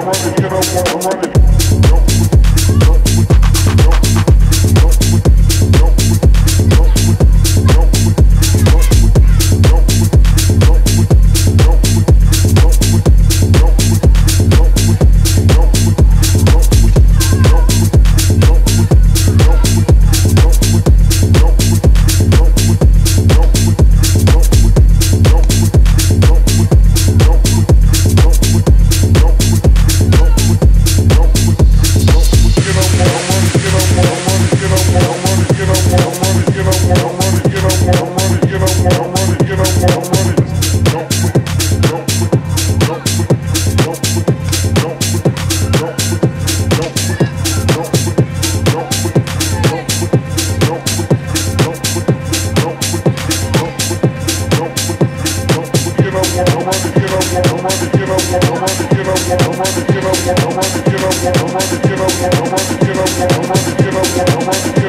I'm running, get up, I'm running. want to get up on, I want to